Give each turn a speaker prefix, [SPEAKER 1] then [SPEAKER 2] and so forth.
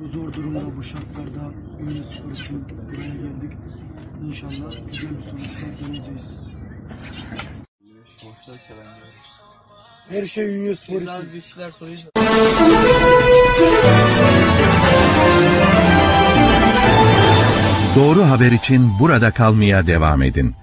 [SPEAKER 1] bu zor durumda, bu şartlarda Ünlü Spor için buraya geldik. İnşallah güzel bir sonuçla döneceğiz. Her şey Ünlü Spor için.
[SPEAKER 2] Doğru haber için burada kalmaya devam edin.